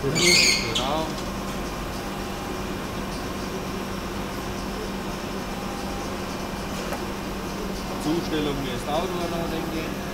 Genau. Zustellung ist auch nur noch, denke ich.